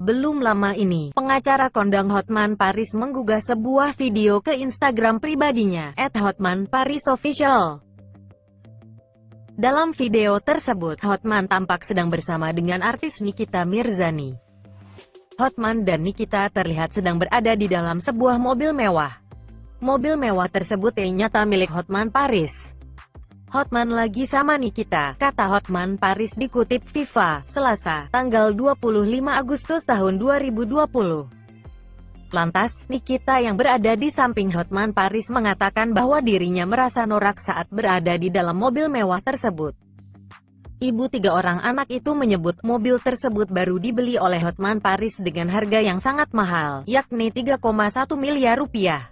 Belum lama ini, pengacara kondang Hotman Paris menggugah sebuah video ke Instagram pribadinya, @hotmanparisofficial. Dalam video tersebut, Hotman tampak sedang bersama dengan artis Nikita Mirzani. Hotman dan Nikita terlihat sedang berada di dalam sebuah mobil mewah. Mobil mewah tersebut ternyata milik Hotman Paris. Hotman lagi sama Nikita, kata Hotman Paris dikutip FIFA, Selasa, tanggal 25 Agustus tahun 2020. Lantas, Nikita yang berada di samping Hotman Paris mengatakan bahwa dirinya merasa norak saat berada di dalam mobil mewah tersebut. Ibu tiga orang anak itu menyebut mobil tersebut baru dibeli oleh Hotman Paris dengan harga yang sangat mahal, yakni 3,1 miliar rupiah.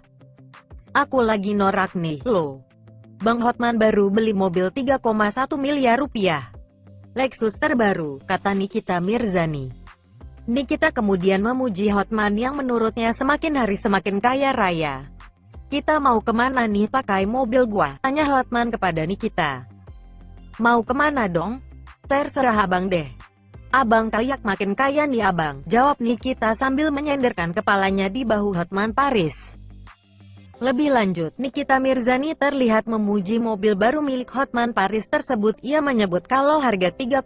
Aku lagi norak nih, loh. Bang Hotman baru beli mobil 3,1 miliar rupiah. Lexus terbaru, kata Nikita Mirzani. Nikita kemudian memuji Hotman yang menurutnya semakin hari semakin kaya raya. Kita mau ke mana nih pakai mobil gua? Tanya Hotman kepada Nikita. Mau ke mana dong? Terserah abang deh. Abang kayak makin kaya nih abang, jawab Nikita sambil menyenderkan kepalanya di bahu Hotman Paris. Lebih lanjut, Nikita Mirzani terlihat memuji mobil baru milik Hotman Paris tersebut. Ia menyebut kalau harga 3,1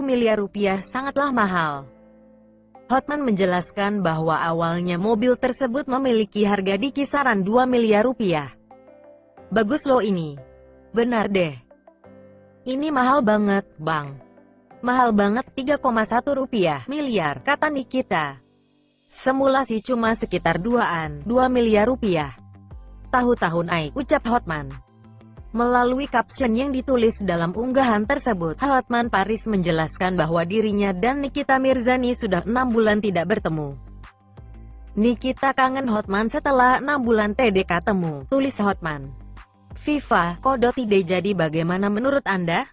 miliar rupiah sangatlah mahal. Hotman menjelaskan bahwa awalnya mobil tersebut memiliki harga di kisaran 2 miliar rupiah. Bagus loh ini. Benar deh. Ini mahal banget, bang. Mahal banget 3,1 rupiah miliar, kata Nikita. Semula sih cuma sekitar 2an, 2 miliar rupiah. Tahu-tahun naik, ucap Hotman. Melalui caption yang ditulis dalam unggahan tersebut, Hotman Paris menjelaskan bahwa dirinya dan Nikita Mirzani sudah enam bulan tidak bertemu. Nikita kangen Hotman setelah enam bulan TDK temu, tulis Hotman. FIFA, tidak jadi bagaimana menurut Anda?